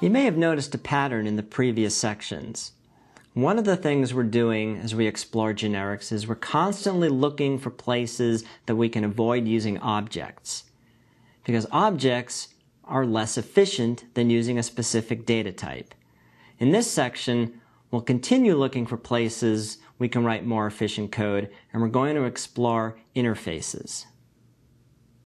You may have noticed a pattern in the previous sections. One of the things we're doing as we explore generics is we're constantly looking for places that we can avoid using objects. Because objects are less efficient than using a specific data type. In this section, we'll continue looking for places we can write more efficient code, and we're going to explore interfaces.